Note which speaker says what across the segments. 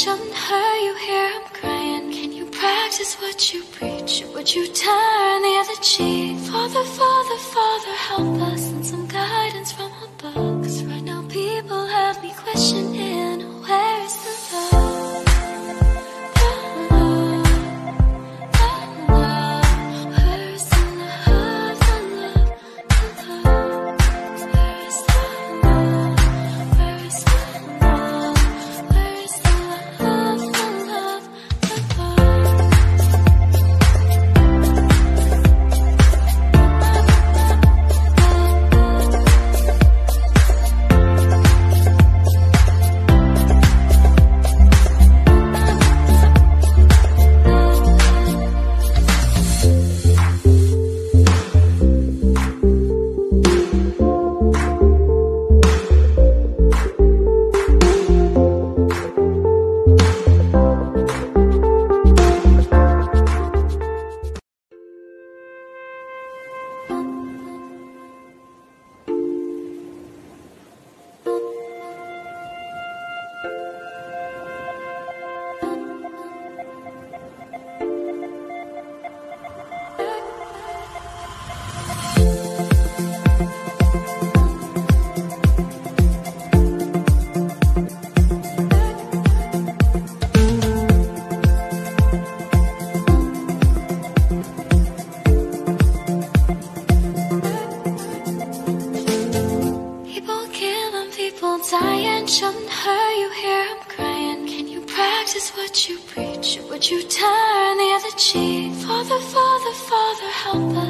Speaker 1: shouldn't hurt you hear I'm crying Can you practice what you preach? Would you turn the other cheek? Father, Father, Father, help us And some guidance from above hurt you hear I'm crying. Can you practice what you preach? Would you turn the other cheek? Father, Father, Father, help us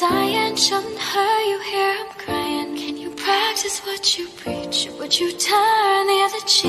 Speaker 1: dying, shouldn't hurt you hear I'm crying. Can you practice what you preach? Would you turn the other cheek?